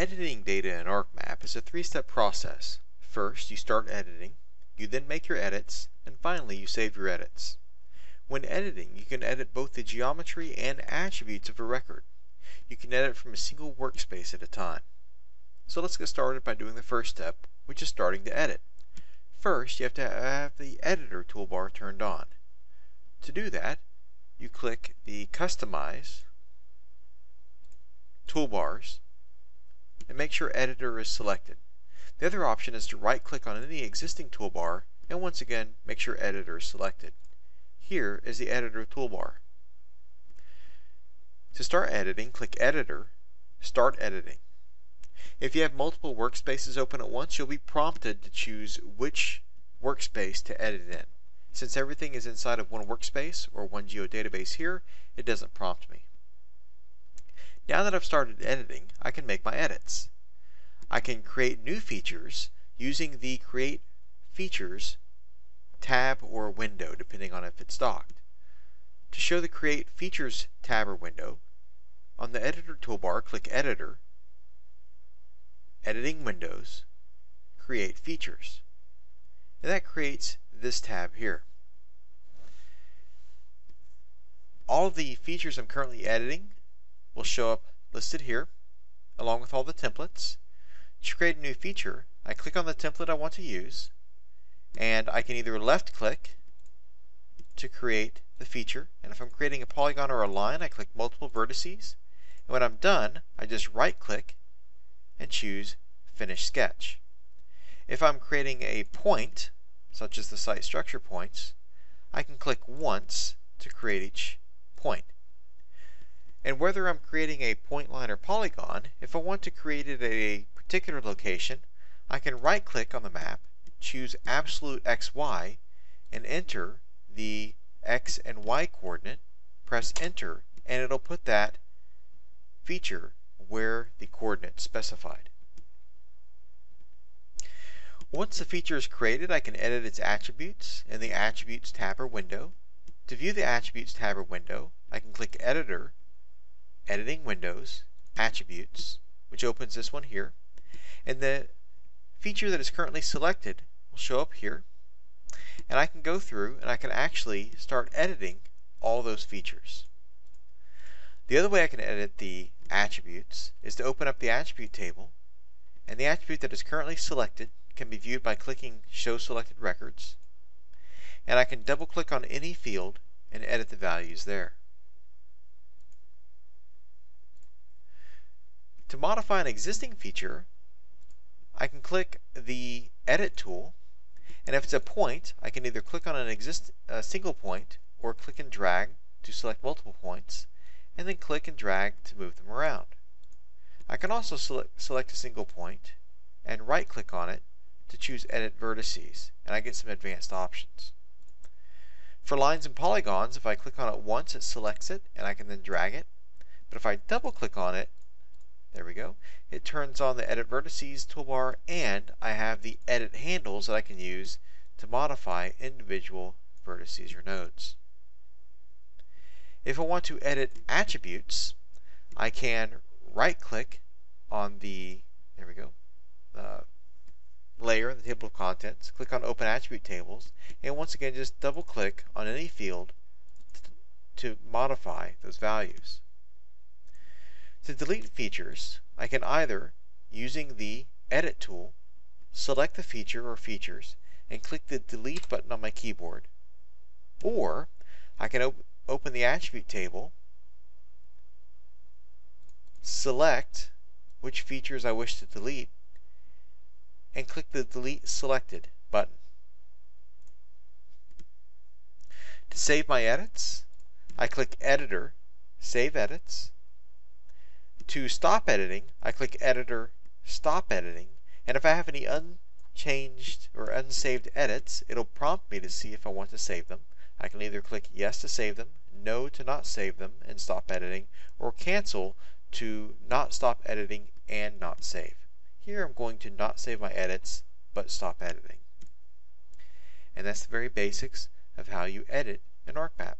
Editing data in ArcMap is a three-step process. First, you start editing, you then make your edits, and finally you save your edits. When editing, you can edit both the geometry and attributes of a record. You can edit from a single workspace at a time. So let's get started by doing the first step, which is starting to edit. First, you have to have the editor toolbar turned on. To do that, you click the Customize Toolbars and make sure Editor is selected. The other option is to right click on any existing toolbar and once again make sure Editor is selected. Here is the Editor toolbar. To start editing, click Editor, Start Editing. If you have multiple workspaces open at once, you'll be prompted to choose which workspace to edit in. Since everything is inside of one workspace or one geodatabase here, it doesn't prompt me. Now that I've started editing, I can make my edits. I can create new features using the Create Features tab or window, depending on if it's docked. To show the Create Features tab or window, on the Editor toolbar, click Editor, Editing Windows, Create Features. And that creates this tab here. All the features I'm currently editing will show up listed here, along with all the templates. To create a new feature, I click on the template I want to use, and I can either left click to create the feature, and if I'm creating a polygon or a line, I click multiple vertices, and when I'm done, I just right click and choose Finish Sketch. If I'm creating a point, such as the site structure points, I can click once to create each point. And whether I'm creating a point line or polygon, if I want to create it at a particular location, I can right click on the map, choose absolute XY, and enter the X and Y coordinate, press enter, and it'll put that feature where the coordinate specified. Once the feature is created, I can edit its attributes in the Attributes tab or window. To view the Attributes tab or window, I can click Editor Editing Windows, Attributes, which opens this one here. And the feature that is currently selected will show up here. And I can go through and I can actually start editing all those features. The other way I can edit the attributes is to open up the attribute table and the attribute that is currently selected can be viewed by clicking Show Selected Records and I can double click on any field and edit the values there. To modify an existing feature, I can click the Edit tool, and if it's a point, I can either click on an exist a single point or click and drag to select multiple points, and then click and drag to move them around. I can also select, select a single point and right click on it to choose Edit Vertices, and I get some advanced options. For lines and polygons, if I click on it once, it selects it, and I can then drag it. But if I double click on it, there we go. It turns on the Edit Vertices toolbar and I have the edit handles that I can use to modify individual vertices or nodes. If I want to edit attributes, I can right click on the, there we go, uh, layer in the table of contents, click on Open Attribute Tables, and once again just double click on any field to modify those values. To delete features, I can either, using the Edit tool, select the feature or features and click the Delete button on my keyboard, or I can op open the Attribute table, select which features I wish to delete, and click the Delete Selected button. To save my edits, I click Editor, Save Edits, to stop editing, I click Editor, Stop Editing, and if I have any unchanged or unsaved edits, it'll prompt me to see if I want to save them. I can either click Yes to save them, No to not save them and stop editing, or Cancel to not stop editing and not save. Here I'm going to not save my edits, but stop editing. And that's the very basics of how you edit an ArcMap.